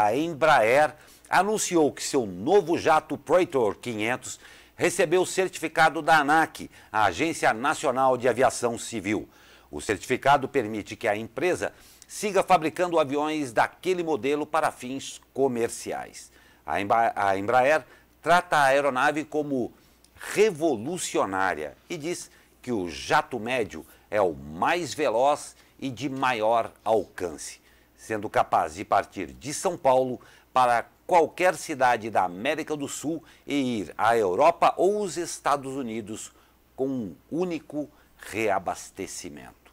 A Embraer anunciou que seu novo jato Praetor 500 recebeu o certificado da ANAC, a Agência Nacional de Aviação Civil. O certificado permite que a empresa siga fabricando aviões daquele modelo para fins comerciais. A Embraer trata a aeronave como revolucionária e diz que o jato médio é o mais veloz e de maior alcance, sendo capaz de partir de São Paulo para qualquer cidade da América do Sul e ir à Europa ou os Estados Unidos com um único reabastecimento.